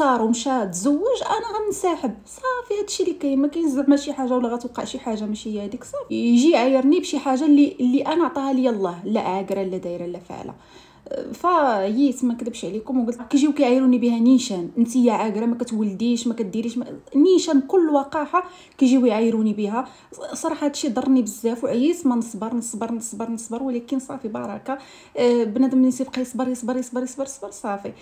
اختار ومشى تزوج أنا غنسحب صافي هادشي اللي كاين ما كاين زعما شي حاجة ولا غتوقع شي حاجة ماشي هي هذيك صافي. يجي يعايرني بشي حاجة اللي اللي أنا عطاها لي الله لا عاقرة لا دايرة لا فاعلة. فهيت ما كذبش عليكم وقلت كيجيو كيعايروني بها نيشان. انت يا عاقرة ما كتولديش ما كديريش ما... نيشان بكل وقاحة كيجيو يعايروني بها. صراحة هادشي ضرني بزاف وعييت ما نصبر نصبر نصبر نصبر ولكن صافي بركه آه، بنادم ملي تيبقى يصبر يصبر يصبر يصبر يصبر صافي.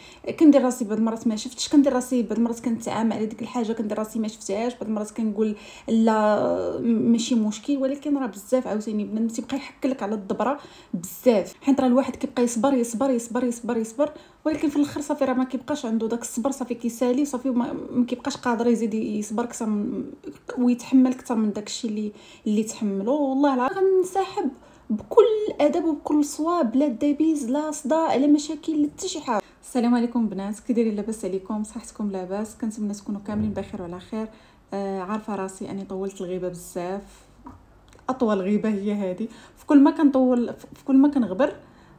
كندير راسي بعض المرات ما شفتش كندير راسي بعض المرات كنتعامل على ديك الحاجة كندير راسي ما شفتهاش بعض المرات كنقول لا ماشي مشكل ولكن راه بزاف عاوتاني. بنادم تيبقى يحك لك على الدبرة بزاف. حيت راه الواحد كيبقى يصبر يصبر. يصبر يصبر يصبر ولكن في الآخر صافي راه ما كيبقاش عنده داك الصبر صافي كيسالي صافي ما كيبقاش قادر يزيد يصبر أكثر ويتحمل أكثر من داكشي اللي اللي تحملو. والله العظيم غنسحب بكل ادب وبكل صواب لا دبيز لا صداع لا مشاكل لا حتى شي حاجة. السلام عليكم بنات. كي دايرين لاباس عليكم صحتكم لاباس. كنتمنى تكونوا كاملين بخير وعلى خير. آه عارفة راسي أني طولت الغيبة بزاف. أطول غيبة هي هذه. في كل ما كنطول في كل ما كنغبر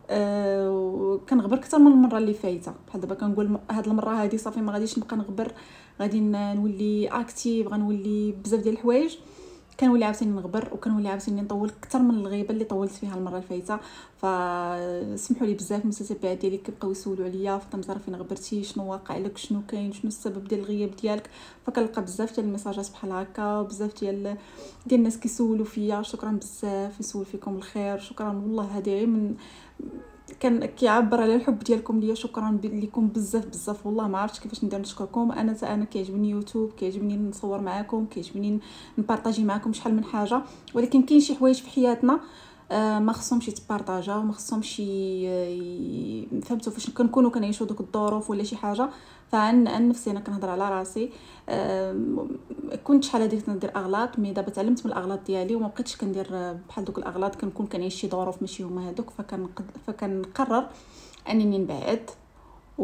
آه كنغبر أكثر من المرة اللي فايتة. بحال دابا كنقول هاد المرة هادي صافي ما غاديش نبقى نغبر. غادي نولي active غنولي بزاف ديال الحوايج. كنولي عاوتاني نغبر وكنولي عاوتاني نطول أكثر من الغيبة اللي طولت فيها المرة الفايته فسمحوا لي بزاف المتتبعات ديالي كيبقاو يسولوا عليا فاطمة فين غبرتي؟ شنو واقع لك؟ شنو كاين؟ شنو السبب ديال الغياب ديالك؟ فكنلقى بزاف ديال الميساجات بحال هكا وبزاف ديال ديال الناس كيسولوا فيا. شكرا بزاف يسول فيكم الخير. شكرا والله هذه من كان كيعبر على الحب ديالكم ليا شكرا لكم بزاف بزاف. والله ما عرفتش كيفاش ندير نشكركم. أنا تا أنا كيعجبني يوتيوب كيعجبني نصور معاكم كيعجبني نبارطاجي معاكم شحال من حاجة. ولكن كاين شي حوايج في حياتنا آه ما خصهمش يتبارطاجاو ما خصهمش فهمتوا فاش كنكونوا كنعيشوا دوك الظروف ولا شي حاجة فعن عن نفسي أنا كنهضر على راسي. كنت شحال هذيك ندير أغلاط مي دابا تعلمت من الأغلاط ديالي وما بقيتش كندير بحال دوك الأغلاط كنكون كنعيش شي ظروف ماشي هما هذوك فكنقرر أنني نبعد و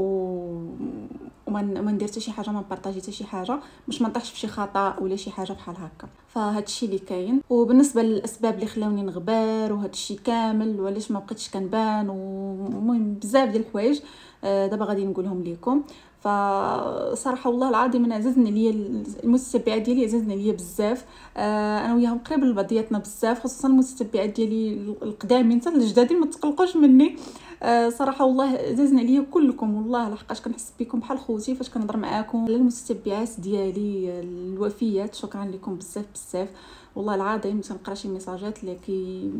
وما ما ندير حتى شي حاجة ما نبارطاجي حتى شي حاجة باش ما نطيحش في شي خطأ ولا شي حاجة بحال هكا. فهاد الشيء اللي كاين. وبالنسبة للأسباب اللي خلاوني نغبر وهاد الشيء كامل وعلاش ما بقيتش كنبان ومهم بزاف ديال الحوايج آه، دابا غادي نقولهم لكم فصراحة والله العظيم أنا عززني ليا المتتبعات ديالي عززني ليا بزاف. آه، أنا وياهم قريب لبعضياتنا بزاف خصوصا المتتبعات ديالي القدامين حتى الجدادين ما تقلقوش مني. آه، صراحة والله عززنا عليا كلكم. والله لحقاش كنحس بكم بحال خوتي فاش كنهضر معاكم. المتتبعات ديالي الوفيات شكرا لكم بزاف بزاف. والله العظيم تنقرا شي ميساجات اللي كي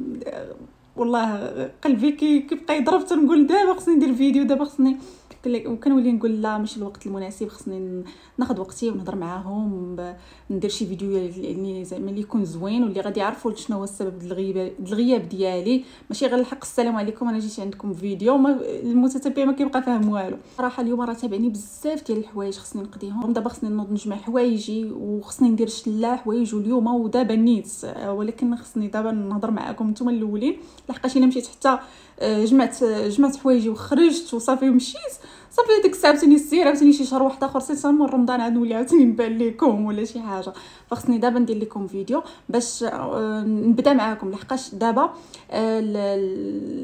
والله قلبي كيبقى يضرب. تنقول دابا خصني ندير فيديو دابا خصني وكنولي نقول لا ماشي الوقت المناسب خصني ناخذ وقتي ونهضر معاهم ندير شي فيديو يعني زعما اللي يكون زوين واللي غادي يعرفوا شنو هو السبب الغياب الغياب ديالي. ماشي غير الحق السلام عليكم أنا جيت عندكم فيديو ما المتتبع ما كيبقى فاهم والو. صراحة اليوم راه تابعني بزاف ديال الحوايج خصني نقضيهم. دابا خصني نوض نجمع حوايجي وخصني ندير شلا حوايج اليوم ودابا نيت. ولكن خصني دابا نهضر معاكم نتوما الأولين. لحقاش الا مشيت حتى آه، جمعت جمعت حوايجي وخرجت وصافي مشيت صافي هذيك الساعة عاوتاني السير عاوتاني شي شهر واحد آخر سيت من رمضان عاد نولي عاوتاني نبان لكم ولا شي حاجة. فخصني دابا ندير لكم فيديو باش آه، نبدأ معاكم. لحقاش دابا آه،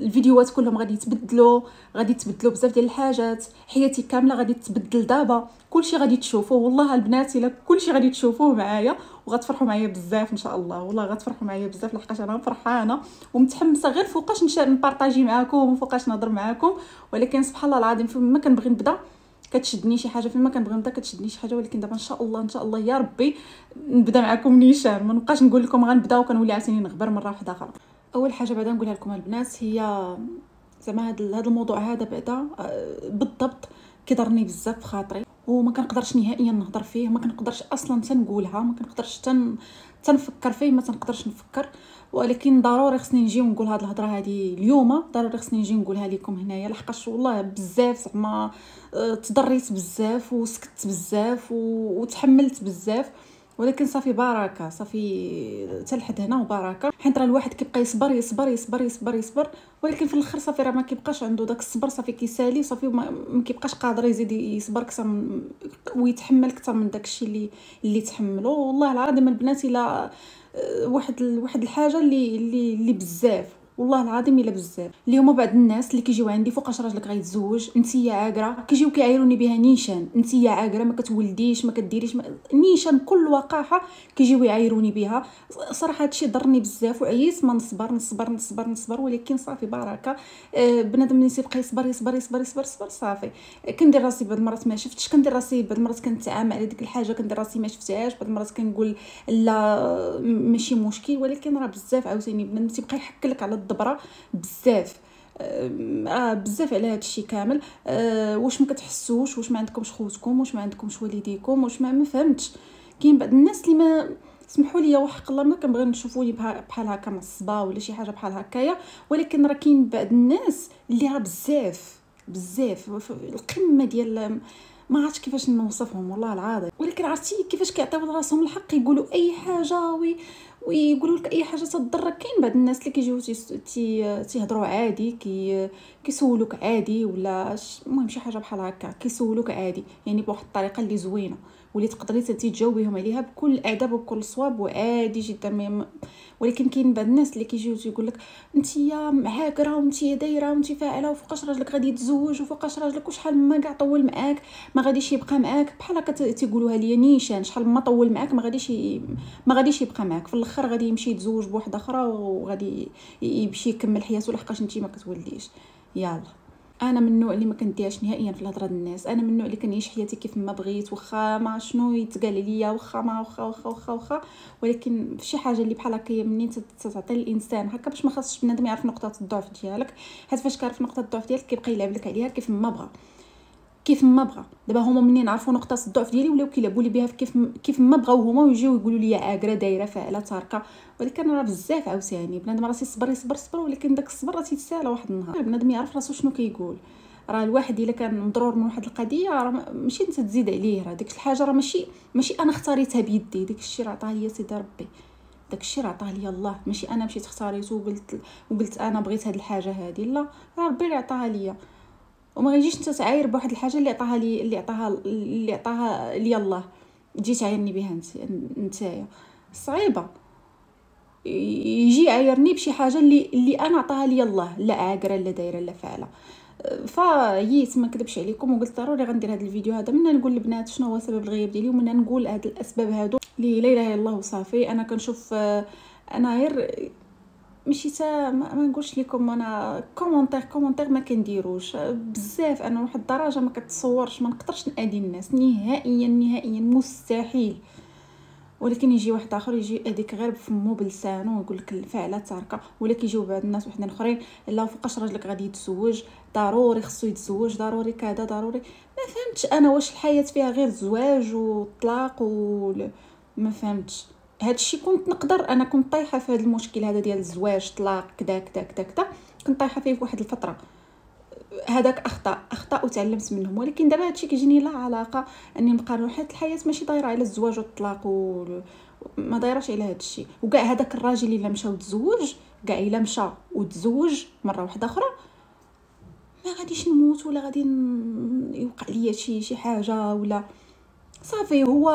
الفيديوهات كلهم غادي يتبدلوا غادي يتبدلوا بزاف ديال الحاجات. حياتي كاملة غادي تتبدل دابا. كلشي غادي تشوفوه. والله البنات إلا كلشي غادي تشوفوه معايا وغتفرحوا معايا بزاف إن شاء الله. والله غتفرحوا معايا بزاف. لحقاش أنا فرحانة ومتحمسة غير فوقاش نبارطاجي معاكم وفوقاش نهضر معاكم. ولكن سبحان الله العظيم فما كنبغي نبدا. كتشدني شي حاجة فيما كنبغي نبدا كتشدني شي حاجة ولكن دابا إن شاء الله إن شاء الله يا ربي نبدا معكم نيشان. ما نبقاش نقول لكم غنبدا وكنولي عاوتاني نغبر مرة واحدة أخرى. أول حاجة بعدا نقولها لكم البنات هي زعما هذا الموضوع هذا بعدا آه، بالضبط كيضرني بزاف في خاطري. وما كنقدرش نهائيا نهضر فيه ما كنقدرش أصلا تنقولها ما كنقدرش تن تنفكر فيه ما تنقدرش نفكر. ولكن ضروري خصني نجي ونقول هاد الهضرة هادي اليوم ضروري خصني نجي نقولها لكم هنايا. لحقاش والله بزاف زعما آه، تضريت بزاف وسكت بزاف وتحملت بزاف. ولكن صافي بركة صافي تلحد هنا وبركة. حيت راه الواحد كيبقى يصبر يصبر يصبر يصبر يصبر. ولكن في الآخر صافي راه ما كيبقاش عنده داك الصبر صافي كيسالي صافي ما كيبقاش قادر يزيد يصبر أكثر من ويتحمل أكثر من داكشي اللي اللي تحملو والله العظيم البنات إلا آه، واحد واحد الحاجة اللي اللي اللي بزاف. والله العظيم إلا بزاف. اليوم بعض الناس اللي كيجيو عندي فوقاش راجلك غيتزوج انت يا عاقرة كيجيو كيعايروني بها نيشان. انت يا عاقرة ما كتولديش ما كديريش ما... نيشان بكل وقاحة كيجيو يعايروني بها. صراحة هادشي ضرني بزاف وعييت ما نصبر نصبر نصبر نصبر ولكن صافي بركة. آه بنادم اللي تيبقى يصبر يصبر يصبر يصبر يصبر صافي. كندير راسي بعض المرات ما شفتش كندير راسي بعض المرات كنتعامل على ديك الحاجة كندير راسي ما شفتهاش بعض المرات كنقول لا ماشي مشكل ولكن راه بزاف عاوتاني. بنادم تيبقى يحك لك على الدبره بزاف. آه بزاف على هذا الشيء كامل. آه واش ما كتحسوش؟ واش ما عندكمش خوتكم؟ واش ما عندكمش والديكم؟ واش ما فهمتش. كاين بعض الناس اللي ما سمحوا لي وحق الله ما كنبغي نشوفوني بحال هكا مصبا ولا شي حاجة بحال هكايا. ولكن راه كاين بعض الناس اللي راه بزاف بزاف. القمة ديال ما عرفتش كيفاش نوصفهم والله العظيم. ولكن عرفتي كيفاش كيعطيو راسهم الحق؟ يقولوا أي حاجة وي ويقولوا لك أي حاجة تضرك كاين بعض الناس اللي كيجيو تي تيهضروا عادي كي كيسولوك عادي ولا المهم شي حاجة بحال هكا كيسولوك عادي يعني بواحد الطريقة اللي زوينة. واللي تقدري تجاوبيهم عليها بكل ادب وبكل صواب وعادي جدا. ولكن كاين بعض الناس اللي كيجيو تيقول لك انت يا معاكره وانت دايرة وانت فاعلة وفوقاش راجلك غادي يتزوج وفوقاش راجلك وشحال ما كاع طول معاك ما غاديش يبقى معاك. بحال هكا تيقولوها ليا نيشان شحال ما طول معاك ما غاديش ما غاديش يبقى معاك. في الأخر غادي يمشي يتزوج بواحده أخرى وغادي يمشي يكمل حياته لحقاش انت ما كتولديش يلا. أنا من النوع اللي ما كنديهاش نهائيا في الهضرة الناس. أنا من النوع اللي كنعيش حياتي كيف ما بغيت واخا ما شنو يتقال عليا واخا ما واخا واخا واخا واخا. ولكن شي حاجة اللي بحال هكا منين تعطي الإنسان هكا باش ما خاصش بنادم يعرف نقطة الضعف ديالك. حيت فاش كيعرف نقطة الضعف ديالك كيبقى يلعب لك عليها كيف ما بغى. كيف ما بغى دابا هما منين عرفوا نقطة الضعف ديالي؟ ولاو كيلعبوا لي بها كيف كيف ما بغاو هما ويجيو يقولوا لي عاقره دايرة فاعله تاركة. ولكن راه بزاف عاوتاني. بنادم راه يصبر يصبر يصبر ولكن داك الصبر راه تيتسالى واحد النهار. بنادم يعرف راسو شنو كيقول. راه الواحد إلا كان مضرور من واحد القضية راه ماشي أنت تزيد عليه. راه ديك الحاجة راه ماشي ماشي أنا اختاريتها بيدي. ديك الشيء راه عطاه ليا سيدي ربي. داك الشيء راه عطاه ليا الله. ماشي أنا مشيت اختاريته وقلت وقلت أنا بغيت هاد الحاجة هذه لا راه ربي اللي عطاها ليا. وما غيجيش انت تعاير بواحد الحاجة اللي عطاها لي اللي عطاها اللي عطاها ليا الله. تجي تعايرني بها انت نتايا. صعيبة. يجي يعايرني بشي حاجة اللي اللي أنا عطاها ليا الله. لا عاقرة لا دايرة لا فاعلة. فهيت ما كذبش عليكم وقلت ضروري غندير هذا الفيديو هذا. من نقول البنات شنو هو سبب الغياب ديالي ومن نقول هاد الأسباب هادو. اللي لا إله إلا الله وصافي. أنا كنشوف أنا غير ماشي تا ما, ما نقولش لكم أنا commentaire commentaire ما كنديروش. بزاف أنا واحد الدرجة ما كتصورش ما نقدرش نادي الناس. نهائيا نهائيا مستحيل. ولكن يجي واحد آخر يجي هذيك غير بفمو بلسانو ويقول لك الفعلة تاركة. ولا كيجيو بعض الناس وحدين أخرين لا فوقاش راجلك غادي يتزوج؟ ضروري خصو يتزوج ضروري كذا ضروري. ما فهمتش أنا واش الحياة فيها غير الزواج والطلاق و ما فهمتش. هادشي كنت نقدر أنا كنت طايحة في هذا المشكل هذا ديال الزواج طلاق كذا كذا كذا كذا كنت طايحة فيه في واحد الفترة. هذاك اخطاء اخطاء وتعلمت منهم. ولكن دابا هادشي كيجيني لا علاقة أني نبقى نروح الحياة ماشي دايرة على الزواج والطلاق و ما دايرش على هذا الشيء وكاع هذاك الراجل اللي مشى وتزوج كاع إلا مشى وتزوج مرة واحدة أخرى ما غاديش نموت ولا غادي يوقع ليا شي شي حاجة ولا صافي هو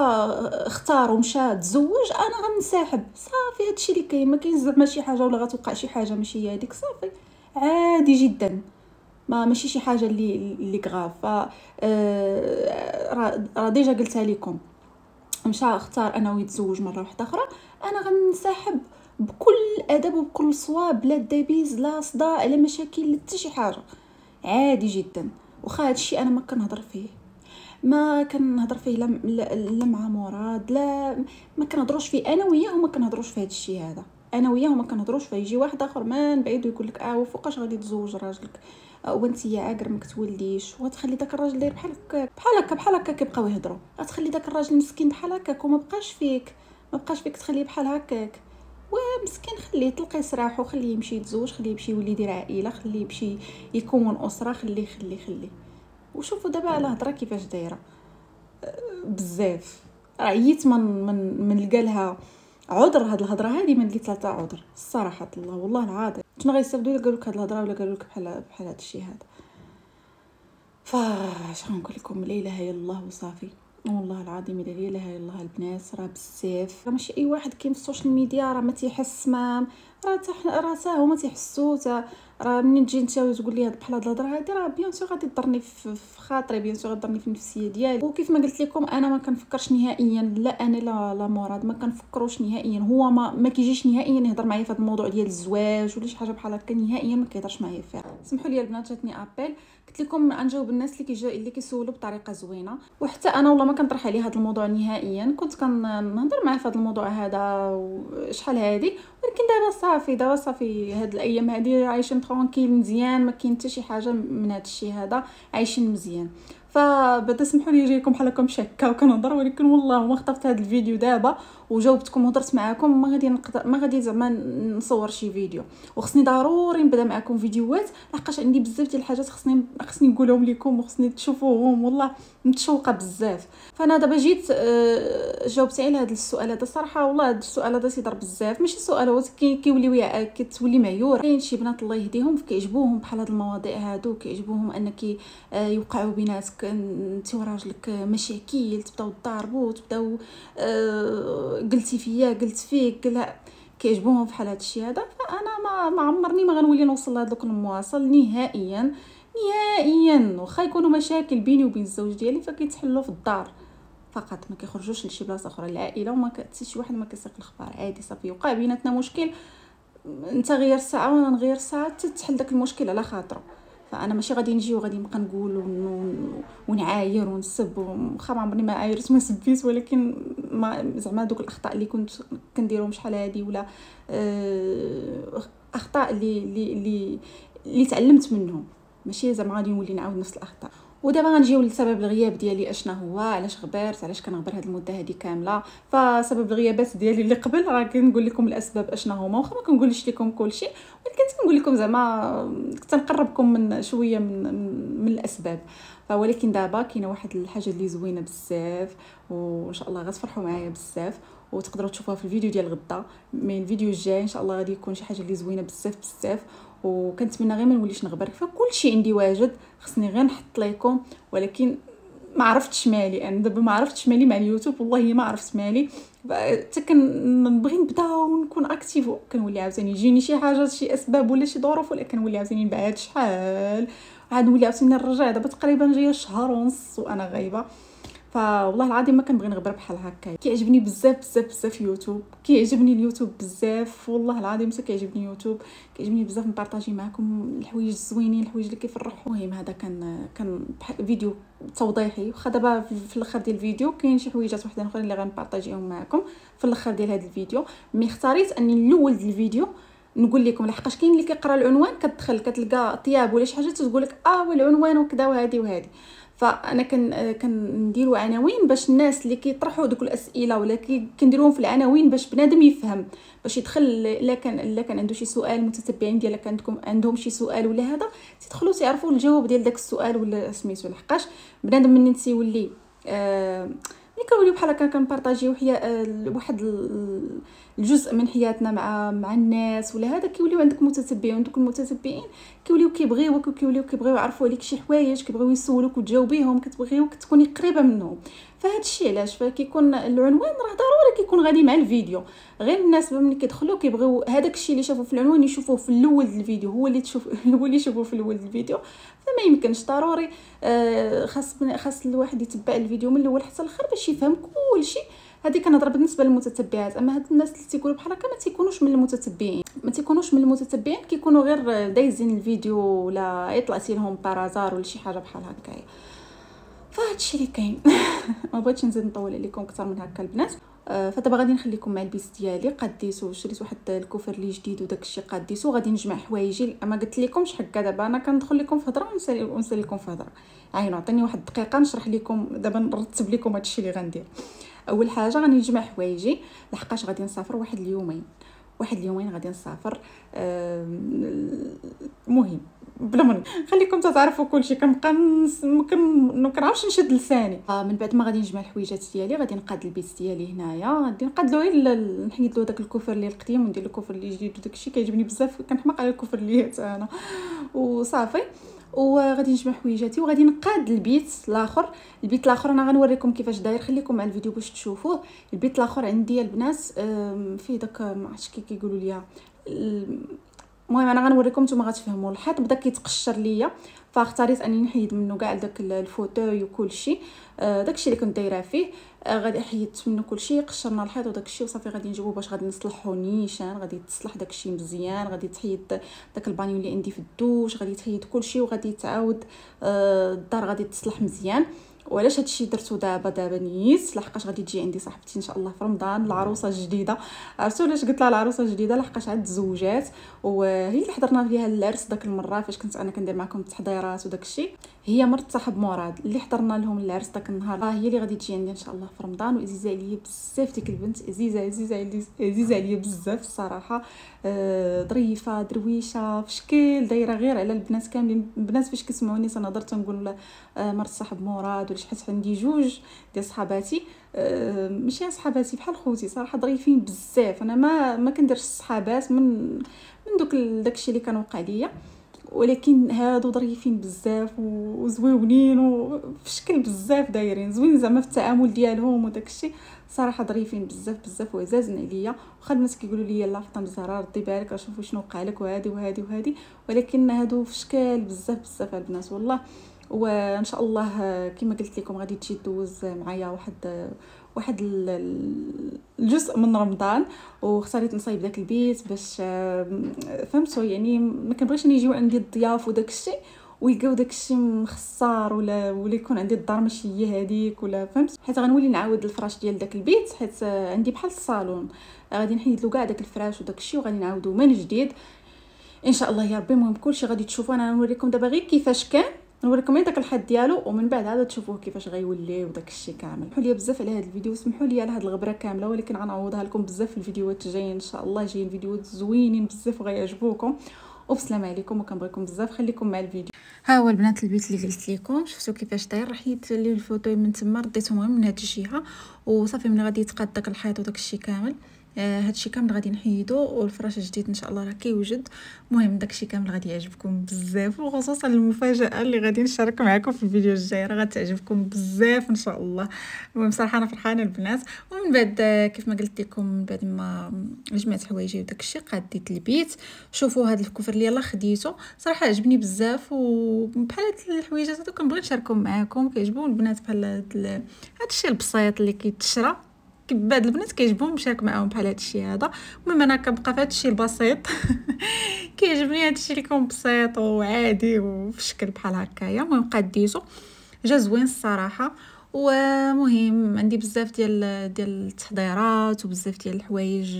اختار ومشى تزوج أنا غنسحب صافي هادشي اللي كاين ما كاين زعما شي حاجة ولا غتوقع شي حاجة ماشي هي هذيك صافي عادي جدا. ما ماشي شي حاجة اللي اللي غاف ف راه déjà قلتها لكم مشى اختار أنا ويتزوج مرة واحدة أخرى. أنا غنسحب بكل ادب وبكل صواب لا دبيز لا صداع لا مشاكل لا حتى شي حاجة. عادي جدا. واخا هادشي أنا ما كنهضر فيه. ما كنهضر فيه لا مع مراد لا ما كنهضروش فيه. أنا وياه وما كنهضروش في هادشي هذا. أنا وياه ما كنهضروش فيه. يجي واحد آخر من بعيد ويقول لك آه فوقاش غادي تزوج راجلك؟ وأنت يا عاقر ما كتولديش. وتخلي داك الراجل داير بحال هكا بحال هكا بحال هكا كيبقاو يهضروا. غتخلي داك الراجل مسكين بحال هكاك وما بقاش فيك. ما بقاش فيك تخليه بحال هكاك. ومسكين خليه تلقى يسراحو خليه يمشي يتزوج خليه يمشي يولي يدير عائلة خليه يمشي يكون أسرة خليه خليه خليه. وشوفوا دابا على هضره كيفاش دايرة. بزاف. عييت من من من لقى لها عذر هاد الهضرة هادي ما لقيت لها عذر. الصراحه الله والله العظيم. شنو غيستافدوا إلا قالوا لك هاد الهضرة ولا قالوا لك بحال بحال هاد الشيء هذا فاش غنقول لكم؟ لا إله إلا الله وصافي. والله العظيم لا إله إلا الله البنات راه بزاف. راه ماشي أي واحد كاين في السوشيال ميديا راه ما تيحس ما راه تح... راه تا هما تيحسوا تا راه منين تجي انت وتقول لي بحال هاد الهضرة هادي راه bien sûr غادي تضرني في خاطري bien sûr غضرني في النفسية ديالي. وكيف ما قلت لكم أنا ما كنفكرش نهائيا لا أنا لا لا مراد ما كنفكروش نهائيا. هو ما ما كيجيش نهائيا يهضر معايا في هذا الموضوع ديال الزواج ولا شي حاجة بحال هكا نهائيا ما كيهضرش معايا فيها. سمحوا لي البنات جاتني appel قلت لكم غنجاوب الناس اللي كيجا اللي كيسولوا بطريقة زوينة. وحتى أنا والله ما كنطرح عليه هذا الموضوع نهائيا. كنت كنهضر معاه في هذا الموضوع هذا شحال هادي. ولكن دابا صافي دابا صافي هاد الأيام هادي عايشين tranquille مزيان ما كاين حتى شي حاجة من هذا الشيء هذا عايشين مزيان. فبدا سمحوا لي جايكم بحال هكا مشكة وكنهضر ولكن والله ما خطفت هذا الفيديو دابا وجاوبتكم وهضرت معاكم ما غادي نقدر ما غادي زعما نصور شي فيديو. وخصني ضروري نبدا معكم فيديوهات لحقاش عندي بزاف ديال الحاجات خصني خصني نقولهم لكم وخصني تشوفوهم والله متشوقة بزاف. فأنا دابا جيت آه، جاوبت على هذا السؤال هذا. صراحة والله هذا السؤال هذا تيضر بزاف. ماشي سؤال هو كيوليو كتولي معيور. كاين شي بنات الله يهديهم كيعجبوهم بحال هاد المواضيع هادو كيعجبوهم أنك آه، يوقعوا بيناتك. انت وراجلك مشاكل تبداو تضاربوا تبداو آه، قلتي فيا قلت فيك لا كيعجبوهم بحال هذا الشيء هذا. فأنا ما ما عمرني ما غنولي نوصل لهذوك المواصل نهائيا نهائيا. واخا يكونوا مشاكل بيني وبين الزوج ديالي فكيتحلوا في الدار. فقط ما كيخرجوش لشي بلاصة أخرى العائله وما حتى شي واحد ما كيسيق الأخبار. عادي صافي وقع بيناتنا مشكل. انت غير ساعة وأنا نغير ساعة تحل داك المشكل على خاطره فانا ماشي غادي نجي وغادي نبقى نقول ونعاير ونسب واخا ما عمرني ما عايرت ما سبيت ولكن ما زعما دوك الأخطاء اللي كنت كنديرهم شحال هادي ولا آه، أخطاء اللي اللي اللي تعلمت منهم. ماشي زعما غادي نولي نعاود نفس الأخطاء. ودابا غنجيو لسبب الغياب ديالي اشنا هو علاش غبرت؟ علاش كنغبر هاد المدة هادي كاملة؟ فسبب الغيابات ديالي اللي قبل راه كنقول لكم الأسباب اشنا هما واخا ما كنقولش لكم كلشي ولكن كنقول لكم زعما كنت نقربكم من شوية من من الأسباب. ولكن دابا كاينة واحد الحاجة اللي زوينة بزاف وإن شاء الله غتفرحوا معايا بزاف وتقدروا تشوفوها في الفيديو ديال غدا. mais الفيديو الجاي إن شاء الله غادي يكون شي حاجة اللي زوينة بزاف بزاف. وكنتمنى غير ما نوليش نغبرك فكل شيء عندي واجد خصني غير نحط لكم ولكن ما عرفتش مالي. أنا دابا ما عرفتش مالي مع اليوتيوب والله ما عرفت مالي. حتى كنبغي نبدا ونكون active كنولي عاوتاني يجيني شي حاجة شي أسباب ولا شي ظروف ولا كنولي عاوتاني نبعد. شحال؟ عاد نولي عاوتاني نرجع. دابا تقريبا جاية شهر ونص وأنا غايبة. فوالله العظيم ما كنبغي نغبر بحال هكا. كيعجبني بزاف بزاف بزاف يوتيوب كيعجبني اليوتيوب بزاف. والله العظيم حتى كيعجبني يوتيوب كيعجبني بزاف نبارطاجي معكم الحوايج الزوينين الحوايج اللي كيفرحوا. المهم هذا كان كان فيديو توضيحي. واخا دابا في الآخر ديال الفيديو كاين شي حويجات وحدين أخرين اللي غنبارطاجيهم معكم في الآخر ديال هذا الفيديو. mais اختاريت أني الأول ديال الفيديو نقول لكم لحقاش كاين اللي كيقرا العنوان كتدخل كتلقى طياب ولا شي حاجة تقول لك آه والعنوان وكذا وهذه وهذه. فأنا كن كنديروا عناوين باش الناس اللي كيطرحوا دوك الأسئلة ولا كنديروهم في العناوين باش بنادم يفهم باش يدخل إلا كان إلا كان عنده شي سؤال متتبعين ديالك عندكم عندهم شي سؤال ولا هذا تدخلوا تعرفوا الجواب ديال داك السؤال ولا سميتو لحقاش بنادم منين تيولي آه ملي كنوليو بحال هكا كنبارطاجيو حيا واحد الجزء من حياتنا مع مع الناس ولا هذا كيوليو عندك متتبعين دوك المتتبعين كيوليو كيبغيوك وكيوليو كيبغيو يعرفوا عليك شي حوايج كيبغيو يسولوك وتجاوبيهم كتبغيو تكوني قريبة منهم. فهاد الشيء علاش؟ فكيكون العنوان راه ضروري كيكون غادي مع الفيديو. غير الناس ملي كيدخلوا كيبغيو هذاك الشيء اللي شافوا في العنوان يشوفوه في الأول الفيديو هو اللي تشوف هو اللي يشوفوه في الأول الفيديو. فما يمكنش ضروري آه خاص خاص الواحد يتبع الفيديو من الأول حتى الآخر باش يفهم كل شيء. هذه كنهضر بالنسبة للمتتبعات. أما هاد الناس اللي تيقولوا بحال هكا ما تيكونوش من المتتبعين. ما تيكونوش من المتتبعين كيكونوا غير دايزين الفيديو ولا طلعتي لهم par hasard ولا شي حاجة بحال هكايا. فهادشي اللي كاين. ما بغيتش نزيد نطول عليكم أكثر من هكا البنات. فدابا غادي نخليكم مع البيت ديالي. قديتو شريت واحد ال couvre اللي جديد وداك الشيء قديتو غادي نجمع حوايجي. أما قلت لكمش هكا دابا أنا كندخل لكم في هضرة ونسالي لكم في هضرة. عينوا عطيني واحد الدقيقة نشرح لكم دابا نرتب لكم هادشي اللي غندير. أول حاجة غادي نجمع حوايجي. لحقاش غادي نسافر واحد اليومين. واحد اليومين غادي نسافر. المهم بلا من خليكم تعرفوا كلشي كنبقى ما كنعرفش نشد لساني. آه من بعد ما غادي نجمع الحويجات ديالي غادي نقاد البيت ديالي هنايا. غادي نقادلو غير نحيد له داك الكفر اللي القديم وندير الكفر اللي جديد وداك الشيء. كيعجبني بزاف. كنحماق على الكفر اللي أنا. وصافي. وغادي نجمع حويجاتي وغادي نقاد البيت الآخر. البيت الآخر أنا غنوريكم كيفاش داير. خليكم مع الفيديو باش تشوفوه. البيت الآخر عندي البنات فيه داك ما عرفتش كي كيقولوا ليا المهم أنا غنوريكم نتوما غتفهموا. الحيط بدا كيتقشر ليا فاختاريت أني نحيد منه كاع داك ال fauteuil وكلشي. آه داكشي اللي كنت دايره فيه آه غادي حيدت منه كلشي. قشرنا الحيط وداكشي وصافي غادي نجيبو باش غادي نصلحو نيشان. غادي تصلح داكشي مزيان. غادي تحيد داك البانيو اللي عندي في الدوش. غادي تحيد كلشي وغادي تعاود آه الدار غادي تصلح مزيان. وعلاش هادشي درتو دابا؟ دابا نيت لحقاش غادي تجي عندي صاحبتي إن شاء الله في رمضان العروسة الجديدة. عرفتوا علاش قلت لها العروسة الجديدة؟ لحقاش عاد تزوجات وهي اللي حضرنا فيها العرس داك المرة فاش كنت أنا كندير معكم التحضيرات وداك الشيء. هي مرت صاحب مراد اللي حضرنا لهم العرس داك النهار. هي اللي غادي تجي عندي إن شاء الله في رمضان وعزيزة عليا بزاف ديك البنت. عزيزة عزيزة عزيزة عليا بزاف الصراحة. آه، ظريفة درويشة في شكل دايرة غير على البنات كاملين. البنات فاش كيسمعوني تنهضر تنقول آه، مرت صاحب مراد ولا حيت عندي جوج ديال صحاباتي آه، ماشي صحاباتي بحال خوتي صراحة ظريفين بزاف. أنا ما ما كنديرش الصحابات من من دوك داكشي اللي كان وقع ليا. ولكن هادو ظريفين بزاف وزويونين وفي شكل بزاف دايرين. زوين زعما في التعامل ديالهم وداكشي صراحة ظريفين بزاف بزاف وعزازين عليا. واخا الناس كيقولوا لي لا فاطمه الزهراء ردي بالك شوفوا شنو وقع لك وهادي وهادي وهادي. ولكن هادو في شكل بزاف بزاف البنات والله وإن شاء الله كما قلت لكم غادي تجي دوز معايا واحد واحد الجزء من رمضان. واختاريت نصايب داك البيت باش فهمتوا؟ يعني ما كنبغيش يجيو عندي الضياف وداك الشيء ويلقاو داكشي مخسار ولا ولا يكون عندي الدار ماشي هي هذيك ولا فهمت؟ حيت غنولي نعاود الفراش ديال داك البيت حيت عندي بحال الصالون. غادي نحيد له كاع داك الفراش وداكشي وغادي نعاودو من جديد. إن شاء الله يا ربي المهم كلشي غادي تشوفوا. أنا نوريكم دابا غير كيفاش كان. نوريكم داك الحيط ديالو ومن بعد عاد تشوفوه كيفاش غيولي وداك الشيء كامل. سمحوا لي بزاف على هذا الفيديو سمحوا لي على هذه الغبرة كاملة ولكن غنعوضها لكم بزاف في الفيديوهات الجايين إن شاء الله. جايين فيديوهات زوينين بزاف وغيعجبوكم. وبسلام عليكم وكنبغيكم بزاف خليكم مع الفيديو. ها هو البنات البيت اللي قلت لكم شفتوا كيفاش داير حيدت ليه ال fauteuil من تما رديتهم من هاد الجهه وصافي من غادي يتقاد داك الحيط وداك الشيء كامل. آه هادشي كامل غادي نحيدو والفراش الجديد إن شاء الله راه كيوجد. المهم داكشي كامل غادي يعجبكم بزاف وخصوصا المفاجأة اللي غادي نشارك معكم في الفيديو الجاي راه غتعجبكم بزاف إن شاء الله. المهم صراحة أنا فرحانة البنات. ومن بعد آه، كيف ما قلت لكم من بعد ما جمعت حوايجي وداكشي قاديت البيت. شوفوا هذا الكفر اللي يلاه خديته صراحة عجبني بزاف وبحال هاد الحويجات هادو كنبغي نشاركهم معكم كيعجبوا البنات بحال هاد الشيء البسيط اللي كيتشرى. بعض البنات كيعجبهم نشارك معاهم بحال هادشي هذا. المهم أنا كنبقى في هادشي البسيط. كيعجبني هادشي اللي يكون بسيط وعادي وفي شكل بحال هكايا. المهم قديتو جا زوين الصراحة. ومهم عندي بزاف ديال ديال التحضيرات وبزاف ديال الحوايج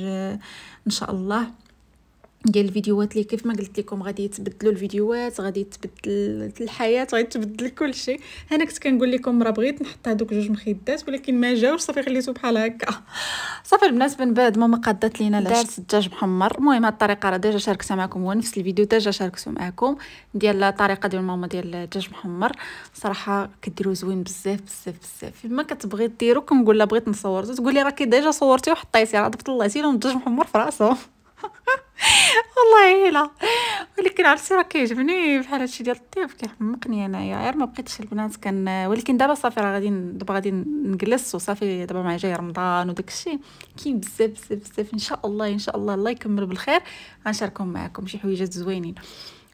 إن شاء الله. ديال الفيديوهات اللي كيف ما قلت لكم غادي يتبدلوا الفيديوهات غادي يتبدل الحياة غادي تبدل كل شيء. أنا كنت كنقول لكم راه بغيت نحط هذوك جوج مخدات ولكن ما جاوش صافي خليته بحال هكا. صافي البنات من بعد ماما قادت لينا دارت الدجاج محمر المهم هاد الطريقة راه déjà شاركتها معكم هو نفس الفيديو déjà شاركته معكم. ديال الطريقة ديال ماما ديال الدجاج محمر صراحة كديروا زوين بزاف بزاف بزاف. ما كتبغي ديرو كنقول لها بغيت نصور تقول لي راكي déjà صورتي وحطيتي راه طلعتي لهم الدجاج محمر في راسو. والله لا. ولكن عرفتي راه كيعجبني بحال هادشي ديال الطياب كيحمقني أنايا. غير ما بقيتش البنات كان ولكن دابا صافي راه غادي دابا غادي نجلس وصافي دابا مع جاي رمضان وداك الشيء كاين بزاف بزاف بزاف. إن شاء الله إن شاء الله الله يكمل بالخير. غنشاركهم معكم شي حويجات زوينين.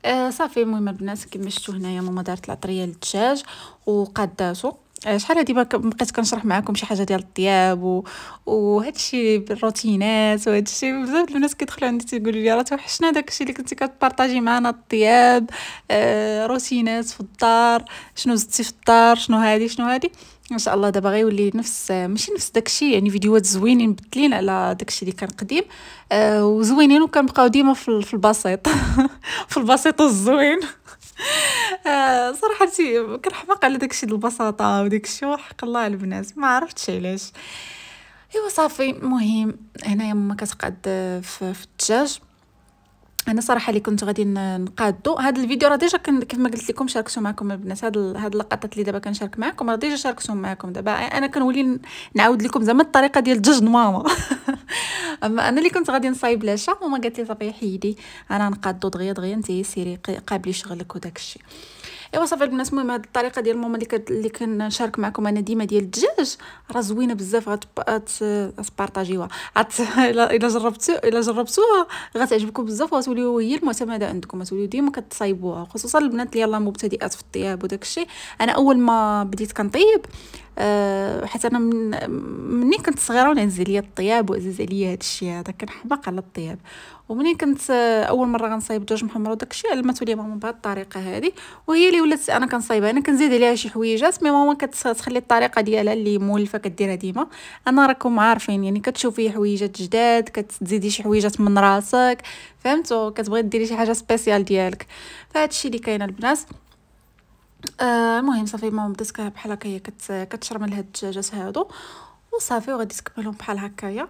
آه صافي المهم البنات كما شفتوا هنايا ماما دارت العطرية للدجاج وقاداتو شحال هادي بقيت كنشرح معكم شي حاجة ديال الطياب و... وهادشي بالروتينات وهادشي بزاف الناس كيدخلوا عندي تيقولوا لي راه توحشنا داكشي اللي كنتي كتبارطاجي معنا الطياب آه روتينات في الدار شنو زدتي في الدار شنو هادي شنو هادي. إن شاء الله دابا غيولي نفس ماشي نفس داكشي يعني فيديوهات زوينين مبدلين على داكشي اللي كان قديم آه وزوينين وكنبقاو ديما في البسيط. في البسيط والزوين. آه صراحة كنحماق على داكشي البساطة وداكشي وحق الله البنات ما عرفتش علاش. إيوا صافي المهم هنايا ماما كتقاد في, في الدجاج. أنا صراحة اللي كنت غادي نقادو. هذا الفيديو راه déjà كيف ما قلت لكم شاركتو معكم البنات. هاد هاد اللقطات اللي دابا كنشارك معكم راه déjà شاركتهم معكم. دابا أنا كنولي نعاود لكم زعما الطريقة ديال الدجاج ماما أما أنا اللي كنت غادي نصايب العشاء ماما قالت لي صافي حيدي أنا نقادو دغيا دغيا أنت سيري قابلي شغلك وداك الشيء ايوا صافي البنات المهم هاد الطريقة ديال ماما اللي. اللي كنشارك معكم أنا ديما ديال الدجاج راه زوينة بزاف غتبارطاجيوها غت... إلا جربتو إلا جربتوها غتعجبكم بزاف وغتوليو هي المعتمدة عندكم غتوليو ديما كتصايبوها خصوصا البنات اللي يلاه مبتدئات في الطياب وداك الشيء أنا أول ما بديت كنطيب أه حيت أنا من مني كنت صغيرة ونعز عليا الطياب وعزيز عليا هذا الشيء هذا كنحماق على الطياب. ومنين كنت أول مرة غنصايب دجاج محمر وداك الشيء علمتو لي ماما بهذه الطريقة هذه وهي اللي ولات أنا كنصايبها أنا كنزيد عليها شي حويجات mais ماما كتخلي الطريقة ديالها اللي مولفة كديرها ديما. أنا راكم عارفين يعني كتشوفي حويجات جداد كتزيدي شي حويجات من راسك فهمتوا كتبغي ديري شي حاجة سبيسيال ديالك. فهاد الشيء اللي كاين البنات. آه المهم صافي ماما بدات بحال هكا هي كتشرمل هاد الدجاجات هادو وصافي وغادي تكملهم بحال هكايا.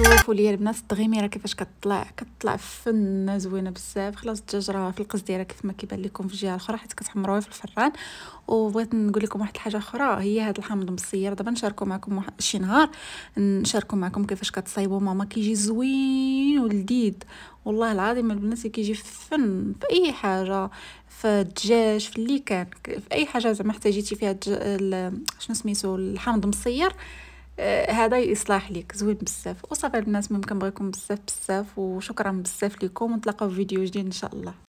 وشوفوا لي البنات الدغيميره كيفاش كطلع كطلع فن زوينة بزاف. خلاص الدجاج راه في القز ديالها كيف ما كيبان لكم في الجهة الأخرى حيت كتحمروها في الفران. وبغيت نقول لكم واحد الحاجة أخرى هي هذا الحامض مصير. دابا نشاركو معكم شي نهار نشاركو معكم كيفاش كتصايبوا ماما. كيجي زوين ولذيذ والله العظيم البنات كيجي فن في أي حاجة في الدجاج في اللي كان في أي حاجة زعما احتاجيتي فيها شنو سميتو الحامض مصير. هذا يصلح ليك زوين بزاف. وصافي البنات المهم كنبغيكم بزاف بزاف وشكرا بزاف لكم ونتلاقاو في فيديو جديد إن شاء الله.